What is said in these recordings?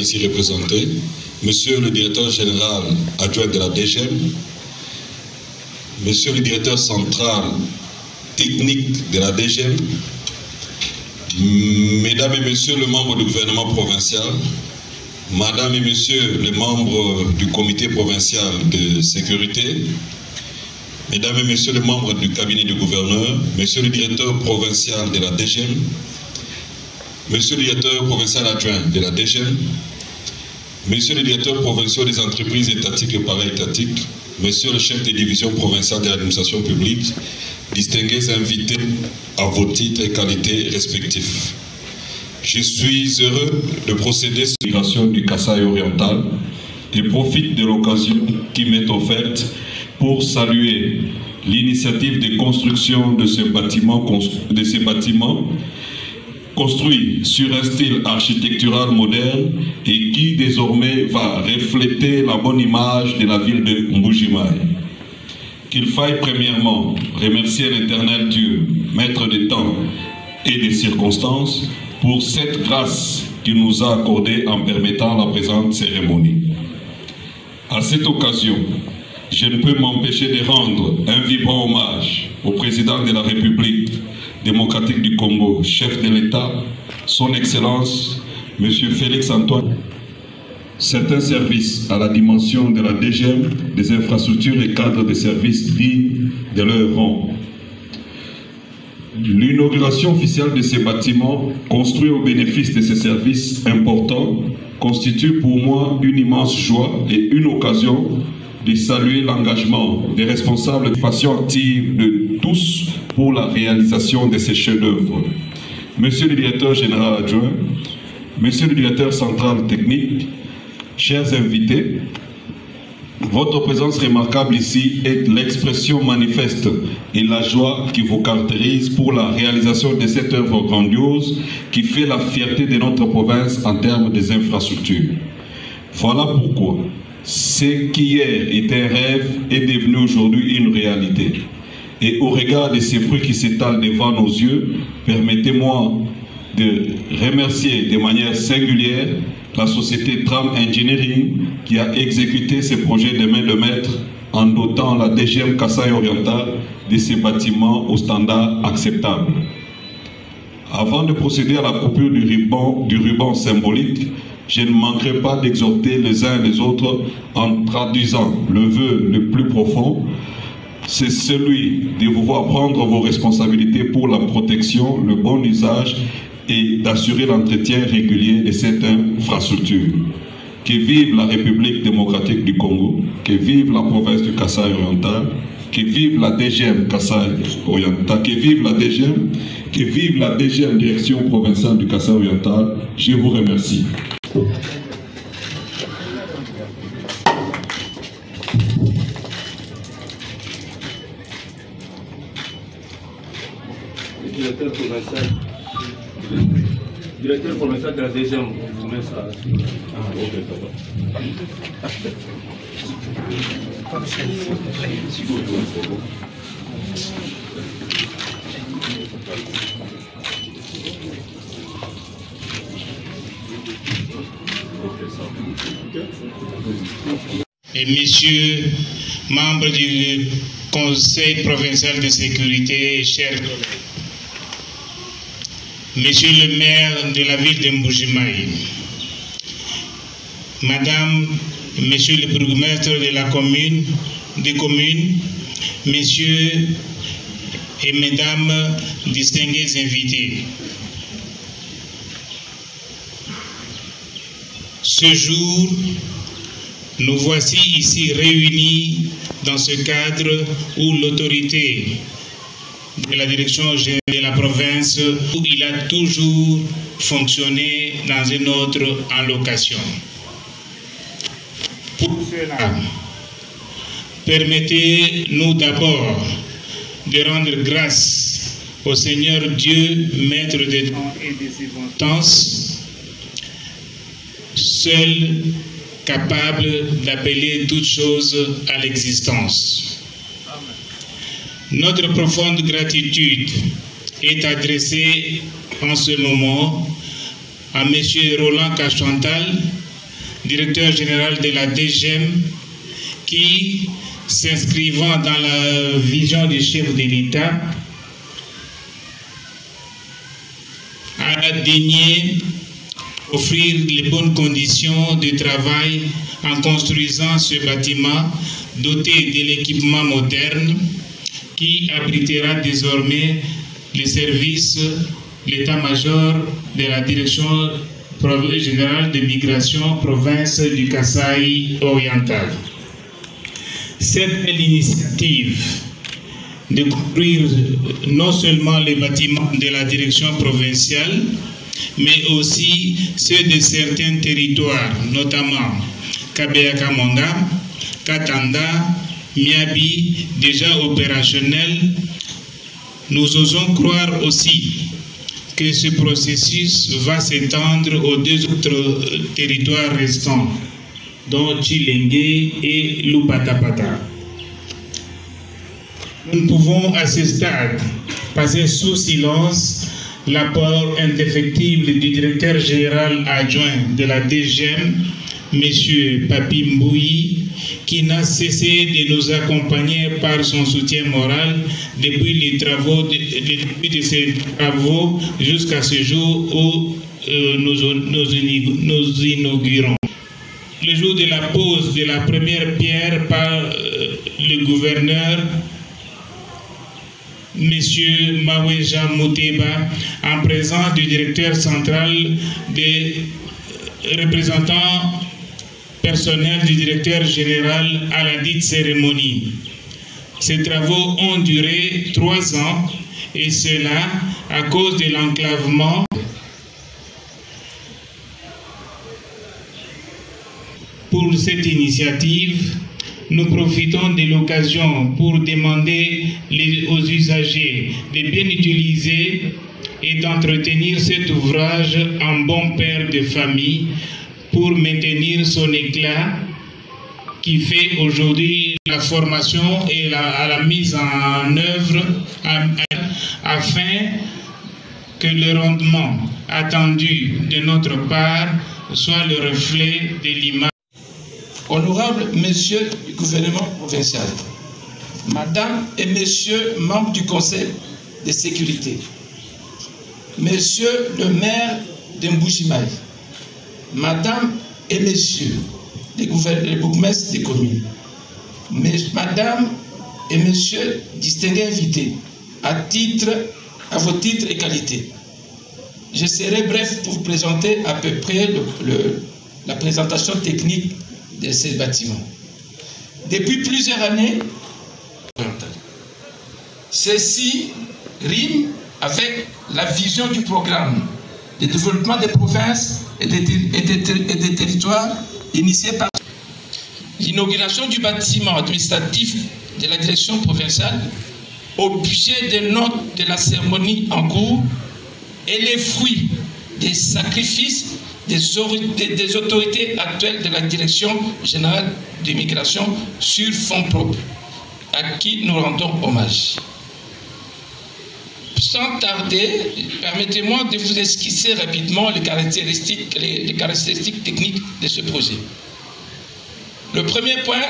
ici représenté, Monsieur le directeur général adjoint de la DGM, Monsieur le directeur central technique de la DGM, Mesdames et Messieurs les membres du gouvernement provincial, Madame et Messieurs les membres du comité provincial de sécurité, Mesdames et Messieurs les membres du cabinet du gouverneur, Monsieur le directeur provincial de la DGM, Monsieur le directeur provincial adjoint de la DGM, Monsieur le directeur provincial des entreprises étatiques et para-étatiques, Monsieur le chef de division provinciale de l'administration publique, distingués invités à vos titres et qualités respectifs. Je suis heureux de procéder à l'immigration du Kassai oriental et profite de l'occasion qui m'est offerte pour saluer l'initiative de construction de ce bâtiment, ces bâtiments construit sur un style architectural moderne et qui désormais va refléter la bonne image de la ville de Mbujimai. Qu'il faille premièrement remercier l'éternel Dieu, maître des temps et des circonstances, pour cette grâce qu'il nous a accordée en permettant la présente cérémonie. À cette occasion, je ne peux m'empêcher de rendre un vibrant hommage au président de la République, démocratique du Congo, chef de l'État, son Excellence, M. Félix Antoine. Certains services à la dimension de la DGM, des infrastructures et cadres de services dignes de leur rang. L'inauguration officielle de ces bâtiments, construits au bénéfice de ces services importants, constitue pour moi une immense joie et une occasion de saluer l'engagement des responsables de façon active de tous pour la réalisation de ces chefs-d'œuvre. Monsieur le directeur général adjoint, Monsieur le directeur central technique, chers invités, votre présence remarquable ici est l'expression manifeste et la joie qui vous caractérise pour la réalisation de cette œuvre grandiose qui fait la fierté de notre province en termes des infrastructures. Voilà pourquoi ce qui hier était un rêve est devenu aujourd'hui une réalité. Et au regard de ces fruits qui s'étalent devant nos yeux, permettez-moi de remercier de manière singulière la société Tram Engineering qui a exécuté ces projets de main de maître en dotant la DGM Kassai Oriental de ces bâtiments aux standards acceptables. Avant de procéder à la coupure du ruban, du ruban symbolique, je ne manquerai pas d'exhorter les uns et les autres en traduisant le vœu le plus profond c'est celui de vous voir prendre vos responsabilités pour la protection, le bon usage et d'assurer l'entretien régulier de cette infrastructure. Que vive la République démocratique du Congo, que vive la province du Kassai oriental, que vive la DGM Kassai oriental, que vive la DGM, que vive la DGM direction provinciale du Kassai oriental. Je vous remercie. Directeur. Ah, et messieurs, membres du Conseil provincial de sécurité, chers collègues, monsieur le maire de la ville de Mboujimaï, madame, monsieur le bourgmestre de la commune, des communes, messieurs et mesdames distingués invités. Ce jour, nous voici ici réunis dans ce cadre où l'autorité de la direction de la province, où il a toujours fonctionné dans une autre allocation. Pour cela, permettez-nous d'abord de rendre grâce au Seigneur Dieu, maître des temps et des circonstances, seul capable d'appeler toute chose à l'existence. Notre profonde gratitude est adressée en ce moment à M. Roland Cachantal, directeur général de la DGM, qui, s'inscrivant dans la vision du chef de l'État, a daigné offrir les bonnes conditions de travail en construisant ce bâtiment doté de l'équipement moderne qui abritera désormais les services, l'état-major de la direction générale de migration province du Kasaï oriental. Cette initiative de construire non seulement les bâtiments de la direction provinciale, mais aussi ceux de certains territoires, notamment Kabeyakamanga, Katanda, Miabi, déjà opérationnels. Nous osons croire aussi que ce processus va s'étendre aux deux autres territoires restants, dont Chilengue et Lupatapata. Nous pouvons à ce stade passer sous silence l'apport indéfectible du directeur général adjoint de la DGM, M. Papi Mbouyi, qui n'a cessé de nous accompagner par son soutien moral depuis les travaux de, depuis de ses travaux jusqu'à ce jour où euh, nous, nous, inaugurons. Le jour de la pose de la première pierre par euh, le gouverneur M. Maweja Mouteba, en présence du directeur central des représentants personnels du directeur général à la dite cérémonie. Ces travaux ont duré trois ans et cela à cause de l'enclavement pour cette initiative nous profitons de l'occasion pour demander aux usagers de bien utiliser et d'entretenir cet ouvrage en bon père de famille pour maintenir son éclat qui fait aujourd'hui la formation et la, mise en œuvre afin que le rendement attendu de notre part soit le reflet de l'image. Honorable Monsieur du gouvernement provincial, Madame et Messieurs membres du Conseil de sécurité, Monsieur le maire de Mboujimaï, Madame et Messieurs les, les bourgmestres des communes, Madame et Messieurs distingués invités, à, titre, vos titres et qualités, je serai bref pour vous présenter à peu près la présentation technique de ces bâtiments. Depuis plusieurs années, ceci rime avec la vision du programme de développement des provinces et des, et des, et des territoires initié par l'inauguration du bâtiment administratif de la direction provinciale, objet des notes de la cérémonie en cours et les fruits des sacrifices des, des, autorités actuelles de la Direction générale d'immigration sur fonds propres, à qui nous rendons hommage. Sans tarder, permettez-moi de vous esquisser rapidement les caractéristiques, techniques de ce projet. Le premier point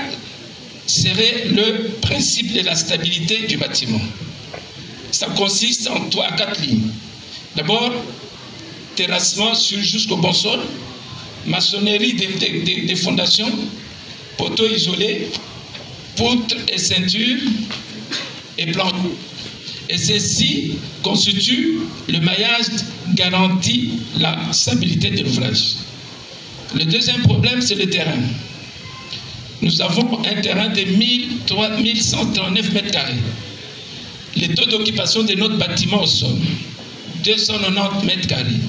serait le principe de la stabilité du bâtiment. Ça consiste en trois à quatre lignes. D'abord, terrassement jusqu'au bon sol, maçonnerie des, fondations, poteaux isolés, poutres et ceintures et planches. Et ceci constitue le maillage garantit la stabilité de l'ouvrage. Le deuxième problème, c'est le terrain. Nous avons un terrain de 1139 mètres carrés. Le taux d'occupation de notre bâtiment au sol, 290 mètres carrés.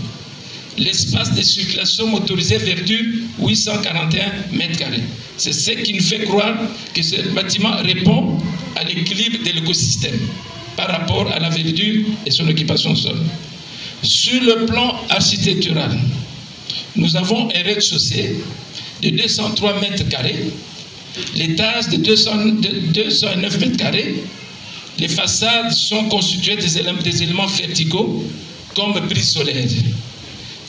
L'espace de circulation motorisée verdure, 841 mètres carrés. C'est ce qui nous fait croire que ce bâtiment répond à l'équilibre de l'écosystème par rapport à la verdure et son occupation sol. Sur le plan architectural, nous avons un rez-de-chaussée de 203 mètres carrés, l'étage de, 200 de 209 mètres carrés, les façades sont constituées des éléments, des éléments verticaux comme prise solaire.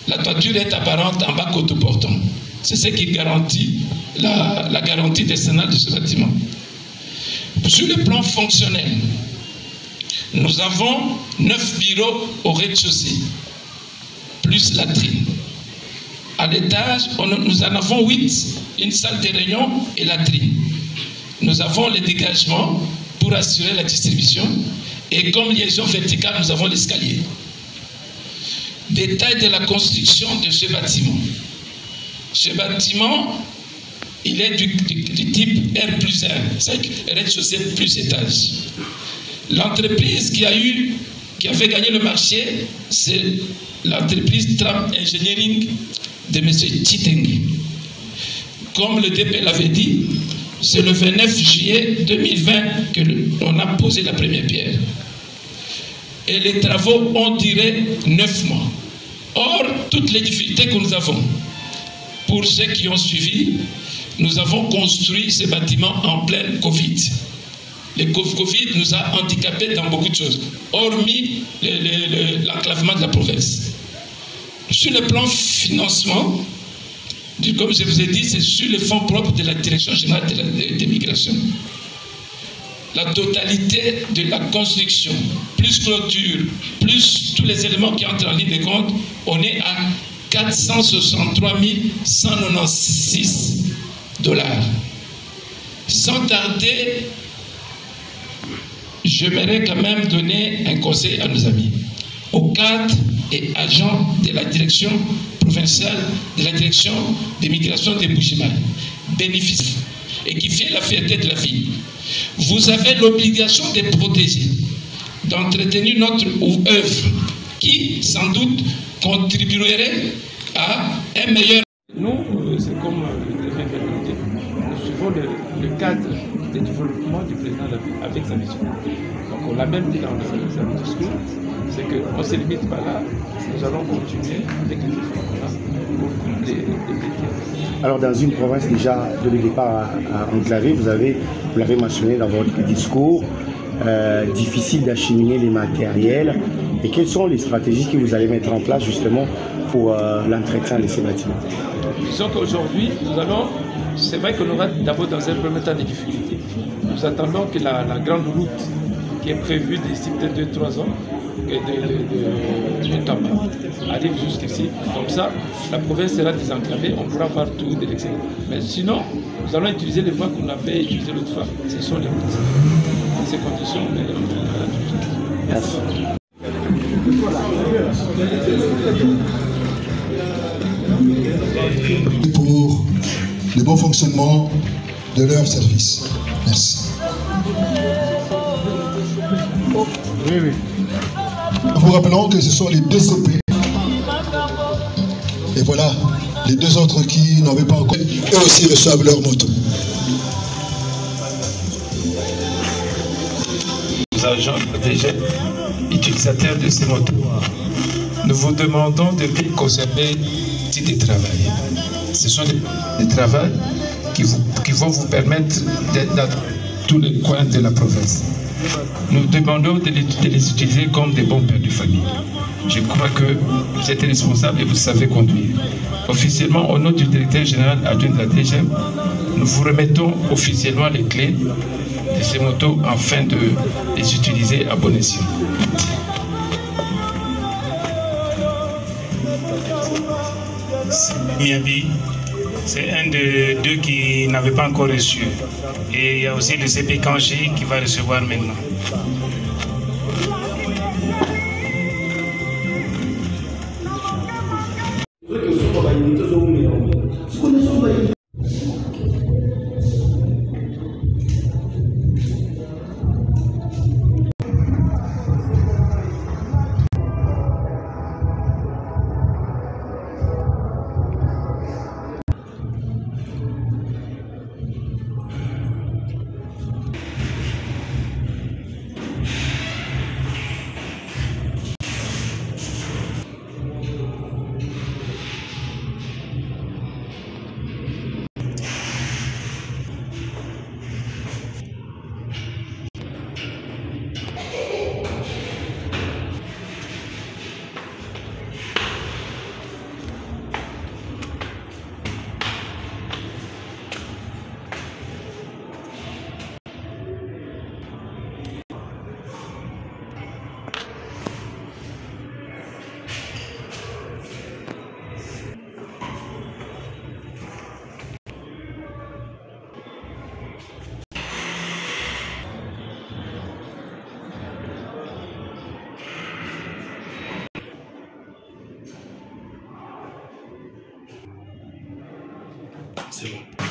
La toiture est apparente en bas côté portant. C'est ce qui garantit la, la garantie décennale de ce bâtiment. Sur le plan fonctionnel, nous avons neuf bureaux au rez-de-chaussée, plus latrine. À l'étage, nous en avons huit, une salle de réunion et latrine. Nous avons les dégagements pour assurer la distribution et comme liaison verticale, nous avons l'escalier. Détail de la construction de ce bâtiment. Ce bâtiment, il est du, type R plus 1, c'est rez-de-chaussée plus étage. L'entreprise qui a eu, qui a fait gagner le marché, c'est l'entreprise Tram Engineering de M. Chiteng. Comme le DP l'avait dit, c'est le 29 juillet 2020 que l'on a posé la première pierre. Et les travaux ont duré neuf mois. Or, toutes les difficultés que nous avons, pour ceux qui ont suivi, nous avons construit ces bâtiments en pleine Covid. Le Covid nous a handicapés dans beaucoup de choses, hormis l'enclavement de la province. Sur le plan financement, comme je vous ai dit, c'est sur les fonds propres de la Direction générale des migrations. La totalité de la construction, plus clôture, plus tous les éléments qui entrent en ligne de compte, on est à 463 196 dollars. Sans tarder, j'aimerais quand même donner un conseil à nos amis, aux cadres et agents de la direction provinciale, de la direction des migrations de Bougimal, bénéficie et qui fait la fierté de la ville. Vous avez l'obligation de protéger, d'entretenir notre œuvre qui, sans doute, contribuerait à un meilleur. Nous, c'est comme dit, nous suivons le, cadre de développement du président de la avec sa vision. Donc on l'a même dit dans le discours, c'est qu'on ne se limite pas là, nous allons continuer avec les efforts pour les, les, alors dans une province déjà de le départ enclavée, vous avez, vous l'avez mentionné dans votre discours, euh, difficile d'acheminer les matériels. Et quelles sont les stratégies que vous allez mettre en place justement pour euh, l'entretien de ces bâtiments Disons qu'aujourd'hui, nous allons, c'est vrai qu'on aura d'abord dans un premier temps des difficultés. Nous attendons que la, la grande route qui est prévue d'ici peut-être 2-3 ans, de, de, de, de Tamba, arrive jusqu'ici. Comme ça, la province sera désenclavée, on pourra voir tout de l'extérieur. Mais sinon, nous allons utiliser les voies qu'on avait utilisées l'autre fois. Ce sont les routes. Dans ces conditions, mais Merci. Le bon fonctionnement de leur service. Merci. Oui, oui. Nous vous rappelons que ce sont les DCP. Et voilà, les deux autres qui n'avaient pas encore, eux aussi reçoivent leur moto. Nous agents déjà utilisateurs de ces motos. Nous vous demandons de bien conserver Ce sont des, travaux qui, vont vous permettre d'être dans tous les coins de la province. Nous demandons de les, de les, utiliser comme des bons pères de famille. Je crois que vous êtes responsables et vous savez conduire. Officiellement, au nom du directeur général adjoint de la DGM, nous vous remettons officiellement les clés de ces motos afin de les utiliser à bon escient. Miyabi, c'est un de deux qui n'avait pas encore reçu. Et il y a aussi le CP Kanchi qui va recevoir maintenant. C'est